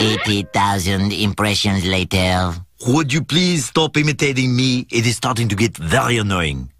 80,000 impressions later. Would you please stop imitating me? It is starting to get very annoying.